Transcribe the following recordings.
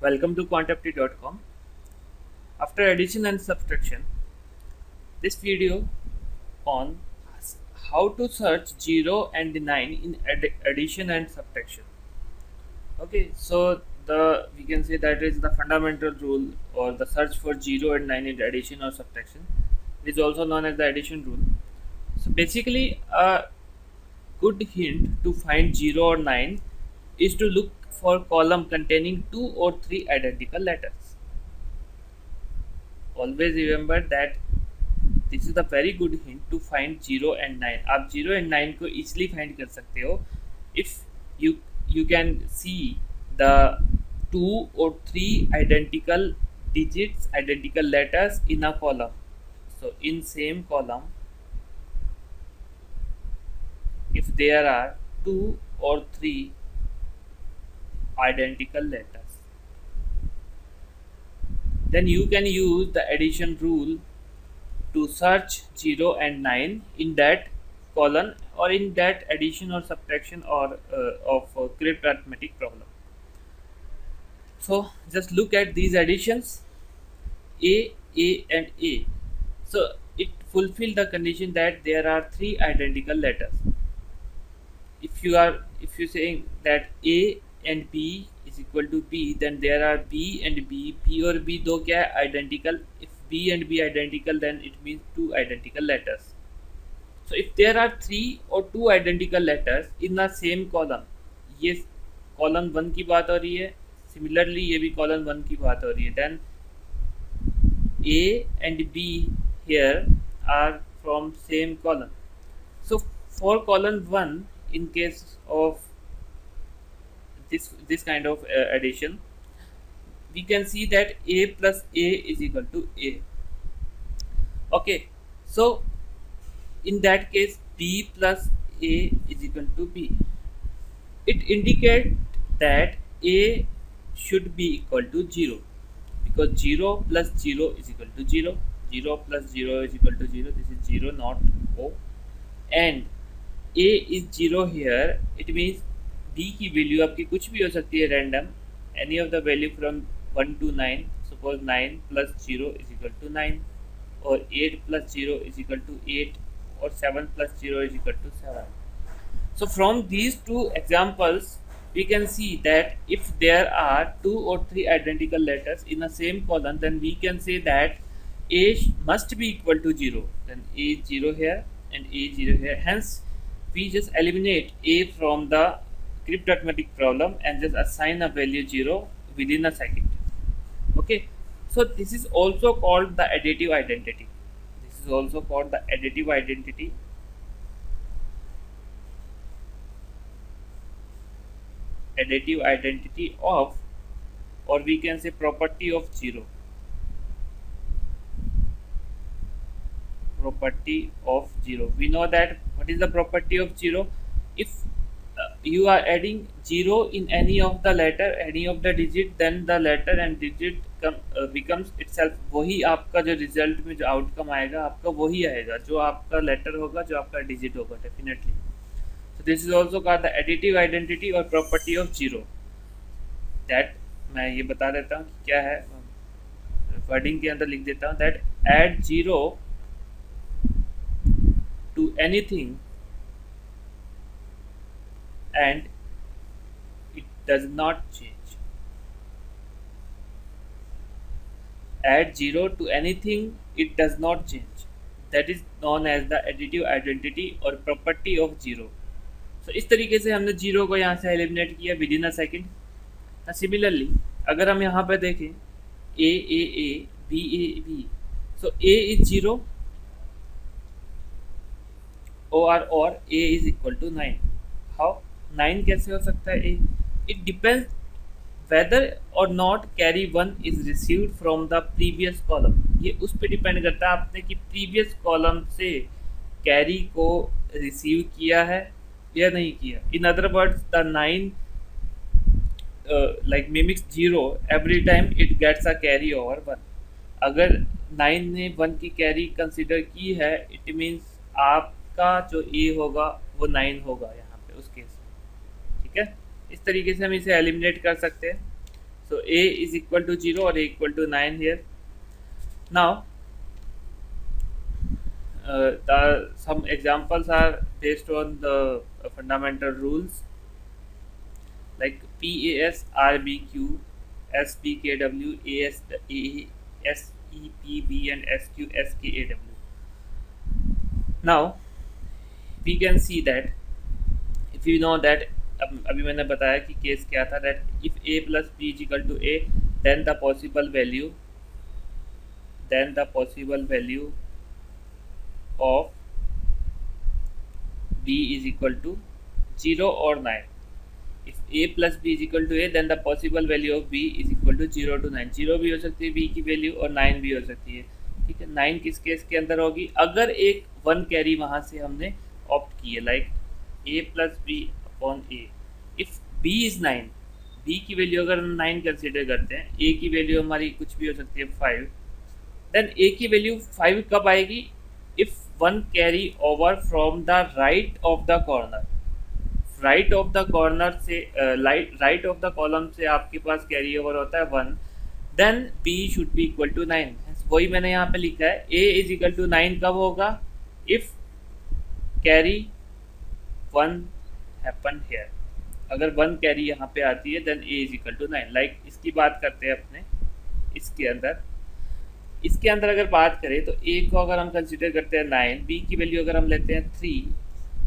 Welcome to quantapty.com. After addition and subtraction, this video on how to search 0 and 9 in add addition and subtraction. Okay, so the we can say that is the fundamental rule or the search for 0 and 9 in addition or subtraction. It is also known as the addition rule. So basically, a good hint to find 0 or 9 is to look for column containing two or three identical letters. Always remember that this is a very good hint to find 0 and 9. आप 0 and 9 को easily find कर सकते हो if you you can see the two or three identical digits identical letters in a column so in same column if there are two or three identical letters. Then you can use the addition rule to search 0 and 9 in that column or in that addition or subtraction or uh, of uh, crypt arithmetic problem. So just look at these additions a a and a. So it fulfill the condition that there are three identical letters. If you are if you saying that a and B is equal to P then there are B and B P और B दो क्या है? Identical if B and B identical then it mean two identical letters so if there are three or two identical letters in the same column ये column one की बात हो रही है। सिमिलरली ये भी कॉलम वन की बात हो रही है। Then A and B here are from same column so for column one in case of this this kind of uh, addition we can see that a plus a is equal to a. Okay so in that case b plus a is equal to b. It indicates that a should be equal to 0 because 0 plus 0 is equal to 0 0 plus 0 is equal to 0 this is 0 not o. And a is 0 here. It means D की value आपकी कुछ भी हो सकती है random any of the value from one to nine suppose nine plus zero equal to nine और eight plus zero equal to eight और seven plus zero equal to seven so from these two examples we can see that if there are two or three identical letters in the same column then we can say that A must be equal to zero then A zero here and A zero here hence we just eliminate A from the crypt arithmetic problem and just assign a value 0 within a second. Okay? So this is also called the additive identity. This is also called the additive identity. Additive identity of or we can say property of 0 property of 0 we know that what is the property of 0 if you are adding 0 in any of the letter any of the digit then the letter and digit come, uh, becomes itself वही आपका जो result में जो outcome आएगा आपका वही आएगा जो आपका लेटर होगा जो आपका डिजिट होगा definitely so this is also called the additive identity or property of zero that मैं ये बता देता हूँ कि क्या है वर्डिंग के अंदर लिख देता हूँ that add zero to anything and it does not change add 0 to anything it does not change that is known as the additive identity or property of 0 so इस तरीके से हमने ज़ीरो को यहाँ से एलिमिनेट किया within a second similarly अगर हम यहाँ पे देखें A A A B A B so A is zero or or A is equal to nine how nine कैसे हो सकता है? It depends whether or not carry one is receive from the previous column ये उस पर depend करता है आपने कि प्रीवियस कॉलम से कैरी को रिसीव किया है या नहीं किया। In other words the nine like mimics zero every time it gets a carry over one अगर नाइन ने वन की कैरी कंसिडर की है इट मीन्स आपका जो ए होगा, वो नाइन होगा यहाँ पे उस केस ठीक है? इस तरीके से हम इसे एलिमिनेट कर सकते हैं। So A is equal to zero or A equal to nine here now some examples are based on the fundamental rules like P A S R B Q S P K W A S S E P B and S Q S K A W now we can see that if you know that अब अभी मैंने बताया कि case क्या था that if A plus B is equal to A then the possible value then the possible value of b is equal to 0 or 9 if a plus b is equal to a, then the possible value of b is equal to 0 to 9 0 भी हो सकती है b की value और 9 भी हो सकती है। ठीक है? 9 किस केस के अंदर होगी? अगर एक वन कैरी वहाँ से हमने ऑप्ट की है like A plus B upon A if b is 9 b की वैल्यू अगर हम नाइन कंसिडर करते हैं ए की वैल्यू हमारी कुछ भी हो सकती है फाइव देन ए की वैल्यू फाइव कब आएगी? If one carry over from the right of the corner right of the corner से राइट ऑफ़ द कॉलम से आपके पास कैरी ओवर होता है one then B should be equal to nine वही मैंने यहाँ पे लिखा है A is equal to nine कब होगा? If carry one happen here अगर वन कैरी यहाँ पे आती है then A is equal to nine like इसकी बात करते हैं अपने, इसके अंदर। इसके अंदर अगर बात करें तो ए को अगर हम कंसिडर करते हैं नाइन बी की वैल्यू अगर हम लेते हैं थ्री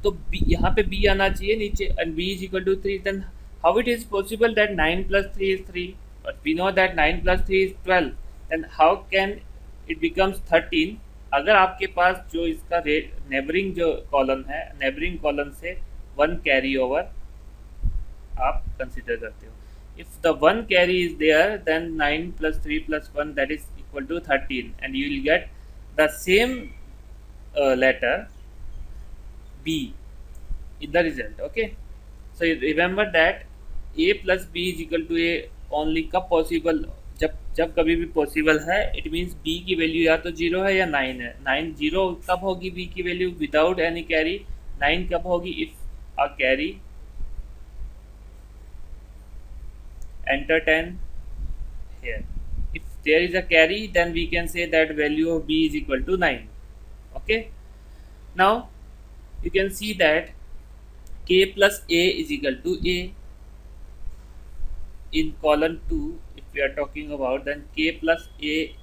तो बी यहाँ पे बी आना चाहिए नीचे and B is equal to three then how it is possible that nine plus three is three but we know that nine plus three is twelve then how can it becomes thirteen अगर आपके पास जो इसका rate neighbouring जो column है neighbouring column से one carry over आप consider करते हो। If the one carry is there then nine plus three plus one that is equal to thirteen and you will get the same letter B in the result okay so remember that A plus B is equal to A only कब possible जब जब कभी भी possible है it means B की value या तो zero है या नाइन है। नाइन ज़ीरो कब होगी बी की value without any carry nine कब होगी? If a carry enter 10 here. If there is a carry then we can say that value of b is equal to 9 okay? Now you can see that k plus a is equal to a. In column 2 if we are talking about then k plus a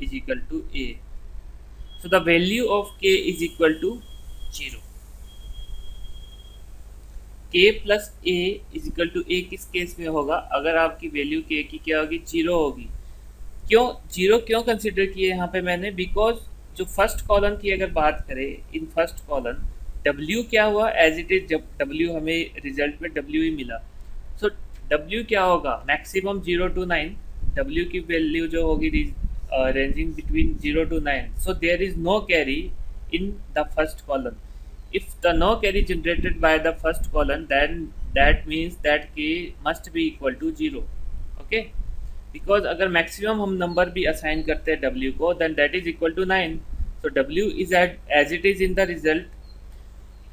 is equal to a. So the value of k is equal to 0 k plus A is equal to A किस case में होगा? अगर आपकी value के की क्या होगी? Zero होगी। क्यों? ज़ीरो क्यों कंसिडर किए यहाँ पे मैंने? बिकॉज़ जो फ़र्स्ट कॉलम की अगर बात करें इन फ़र्स्ट कॉलम डब्ल्यू क्या हुआ? एज इट इज़ जब डब्ल्यू हमें रिज़ल्ट में डब्ल्यू ही मिला। सो so, डब्ल्यू क्या होगा? Maximum zero to nine W की वैल्यू जो होगी ranging between zero to nine so there is no carry in the first column if the no carry generated by the first column then that means that k must be equal to zero okay because अगर maximum हम number भी assign करते हैं w को then that is equal to 9 so w is at as it is in the result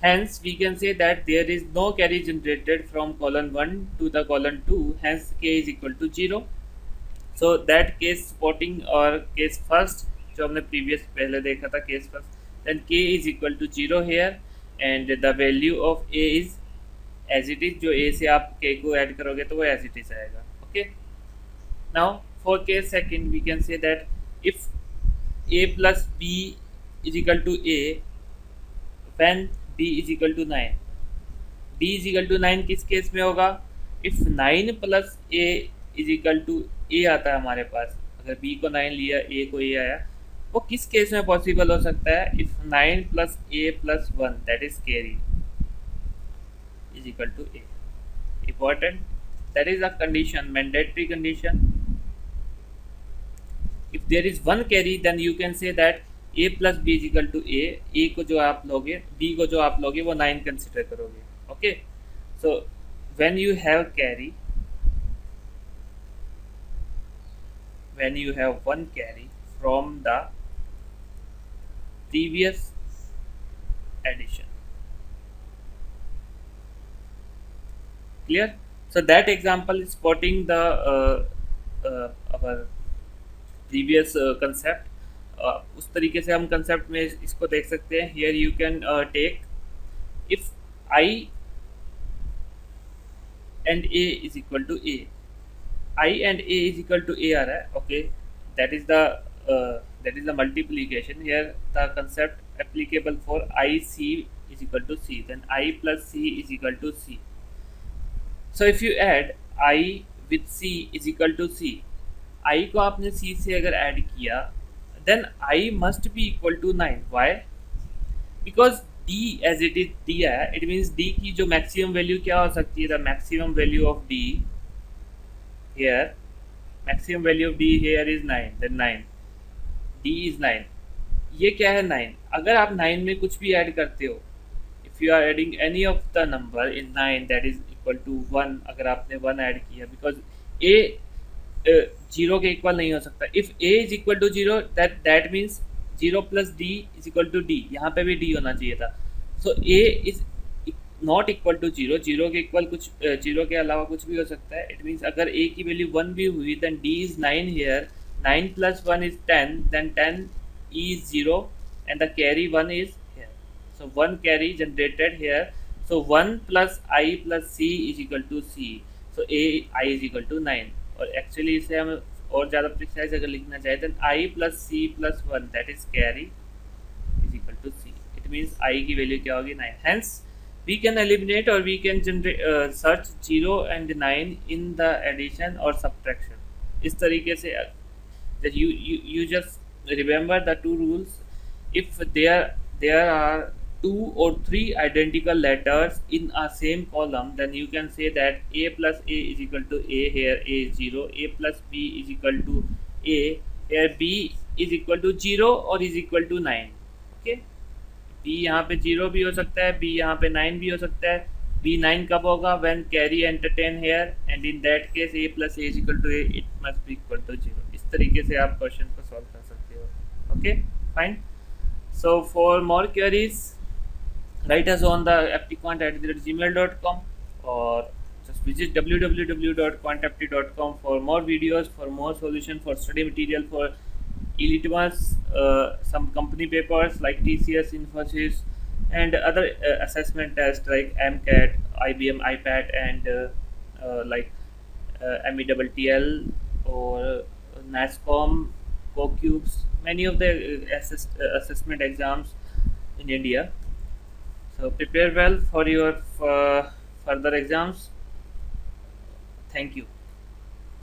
hence we can say that there is no carry generated from column 1 to the column 2 hence k is equal to 0 so that case supporting और case first जो हमने previous पहले देखा था case first then k is equal to 0 here and the value of A is as it is जो A से आप के को ऐड करोगे तो वो एज इट इज़ आएगा okay now for K second we can say that if A plus B equal to A when B equal to nine B equal to nine किस केस में होगा? If nine plus A equal to A आता है हमारे पास, अगर B को nine लिया ए को ए आया वो किस केस में पॉसिबल हो सकता है? If nine plus A plus one that is carry is equal to A important that is a condition mandatory condition if there is one carry then you can say that A plus B is equal to A A को जो आप लोगे B को जो आप लोगे, वो nine consider करोगे. Okay so when you have carry when you have one carry from the previous addition clear? So that example is spotting the uh, our previous concept उस तरीके से हम कंसेप्ट में इसको देख सकते हैं। Here you can take if I and A is equal to A I and A is equal to A आ रहा है okay that is the that is the multiplication here the concept applicable for i c is equal to c then i plus c is equal to c so if you add i with c is equal to c i को आपने c से अगर add किया then i must be equal to 9 why because d as it is दिया है it means d की जो maximum value क्या हो सकती है the maximum value of d here maximum value of d here is 9 then 9 d is 9 ये क्या है नाइन अगर आप नाइन में कुछ भी ऐड करते हो if you are adding any of the number in 9 that is equal to one अगर आपने वन ऐड किया बिकॉज़ a ज़ीरो के इक्वल नहीं हो सकता। If A is equal to zero that that means zero plus D is equal to D यहाँ पे भी डी होना चाहिए था। So A is not equal to zero zero के इक्वल कुछ ज़ीरो के अलावा कुछ भी हो सकता है। इट मीन्स अगर ए की वैल्यू वन भी हुई then D is nine here 9 plus 1 is 10 then 10 is 0 and the carry 1 is here so 1 carry generated here so 1 plus i plus c is equal to c so a i is equal to 9 और actually इसे हम और ज़्यादा precise अगर लिखना चाहे then i plus C plus one that is carry is equal to C it means i की value क्या होगी 9 हेंस we can eliminate or we can generate uh, search 0 and 9 in the addition or subtraction इस तरीके से that you, you you just remember the two rules if there there are two or three identical letters in a same column then you can say that a plus a is equal to a here a is 0 a plus b is equal to a here b is equal to 0 or is equal to 9 okay b यहाँ पे 0 भी हो सकता है b यहाँ पे 9 भी हो सकता है b 9 कब होगा when carry entertain here and in that case a plus a is equal to a it must be equal to 0 तरीके से आप क्वेश्चन को सॉल्व कर सकते हो okay fine so for more queries write us on the aptiquant at the Gmail dot com और just visit www.quantapty.com for more videos for more solution for study material for elitimas uh, some company papers like tcs infosys and other uh, assessment tests like mcat ibm ipad and uh, uh, like uh, MEWTL or NASSCOM, CoCubes, many of the uh, assess uh, assessment exams in India. So prepare well for your uh, further exams. Thank you.